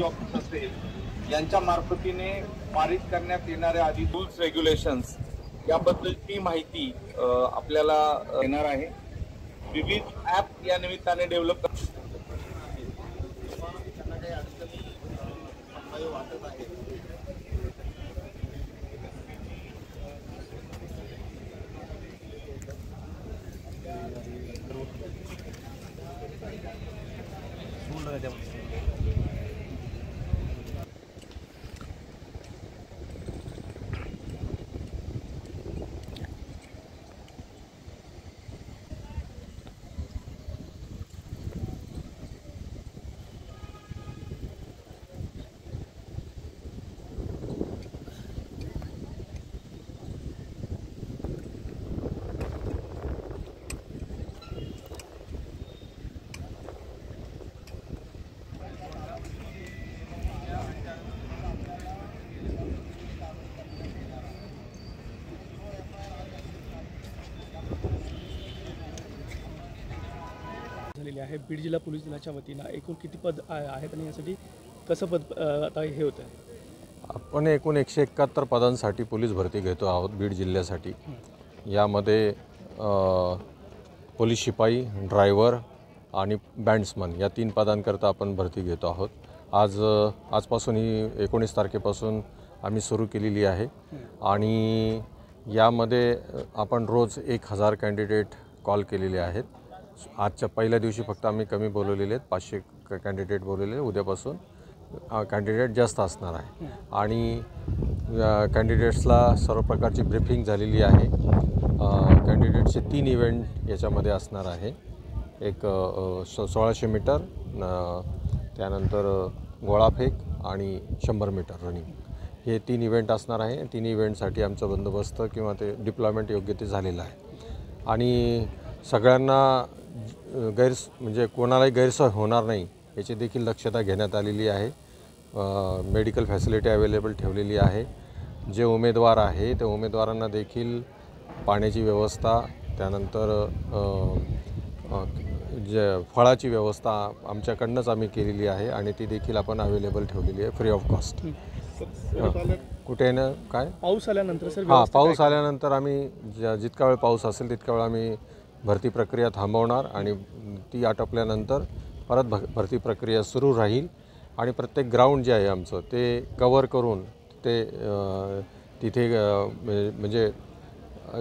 Office असेल यांच्या मार्फतीने पारित करण्यात येणाऱ्या आधी रूल्स रेग्युलेशन्स याबद्दलची माहिती आपल्याला येणार आहे. विविध ॲप या निमित्ताने डेव्हलप झालेली आहे आहे बीड जिल्हा पोलीस दलाच्या वतीनं. एकूण किती पद आहेत आणि यासाठी कसं पद आता हे होतं आपण एकूण एकशे एकाहत्तर पदांसाठी पोलीस भरती घेतो आहोत बीड जिल्ह्यासाठी. यामध्ये पोलीस शिपाई ड्रायव्हर आणि बँड्समन या तीन पदांकरता आपण भरती घेतो आहोत. आज आजपासून ही एकोणीस तारखेपासून आम्ही सुरू केलेली आहे. आणि यामध्ये आपण रोज एक हजार कॅन्डिडेट कॉल केलेले आहेत. आजच्या पहिल्या दिवशी फक्त आम्ही कमी बोलवलेले आहेत. पाचशे कॅन्डिडेट बोलवलेले उद्यापासून कॅन्डिडेट जास्त असणार आहे. आणि कॅन्डिडेट्सला सर्व प्रकारची ब्रिफिंग झालेली आहे. कॅन्डिडेटचे तीन इव्हेंट याच्यामध्ये असणार आहे. एक सोळाशे मीटर त्यानंतर गोळाफेक आणि शंभर मीटर रनिंग हे तीन इव्हेंट असणार आहे. तीन इव्हेंटसाठी आमचा बंदोबस्त किंवा ते डिप्लॉयमेंट योग्य ते झालेलं आहे. आणि सगळ्यांना गैरस म्हणजे कोणालाही गैरसोय होणार नाही याची देखील दक्षता घेण्यात आलेली आहे. मेडिकल फॅसिलिटी अवेलेबल ठेवलेली आहे. जे उमेदवार आहे त्या उमेदवारांना देखील पाण्याची व्यवस्था त्यानंतर जे फळाची व्यवस्था आमच्याकडनंच आम्ही केलेली आहे आणि ती देखील आपण अवेलेबल ठेवलेली आहे फ्री ऑफ कॉस्ट. कुठे ना? काय? पाऊस आल्यानंतर सर हां पाऊस आल्यानंतर आम्ही ज जितका वेळ पाऊस असेल तितका वेळ आम्ही भरती प्रक्रिया थांबवणार आणि ती आटोपल्यानंतर परत भ भरती प्रक्रिया सुरू राहील. आणि प्रत्येक ग्राउंड जे आहे आमचं ते कवर करून ते तिथे म्हणजे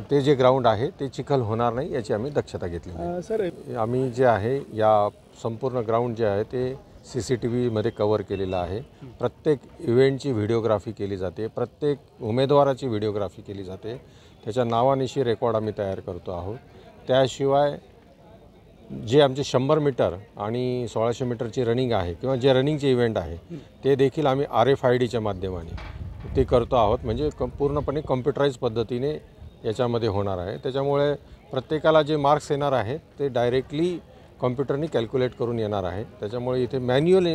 ते जे ग्राउंड आहे ते चिखल होणार नाही याची आम्ही दक्षता घेतली सर आम्ही जे आहे या संपूर्ण ग्राउंड जे आहे ते सी सी टी व्हीमध्ये कवर केलेलं आहे. प्रत्येक इव्हेंटची व्हिडिओग्राफी केली जाते. प्रत्येक उमेदवाराची व्हिडिओग्राफी केली जाते. त्याच्या नावानिशी रेकॉर्ड आम्ही तयार करतो आहोत. त्याशिवाय जे आमचे शंभर मीटर आणि सोळाशे मीटरची रनिंग आहे किंवा जे रनिंगचे इव्हेंट आहे ते देखील आम्ही आर एफ आय डीच्या माध्यमाने ते करतो आहोत. म्हणजे क पूर्णपणे कम्प्युटराईज पद्धतीने याच्यामध्ये होणार आहे. त्याच्यामुळे प्रत्येकाला जे मार्क्स येणार आहेत ते डायरेक्टली कॉम्प्युटरनी कॅल्क्युलेट करून येणार आहे त्याच्यामुळे इथे मॅन्युअल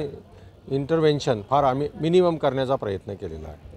इंटरव्हेन्शन फार आम्ही मिनिमम करण्याचा प्रयत्न केलेला आहे.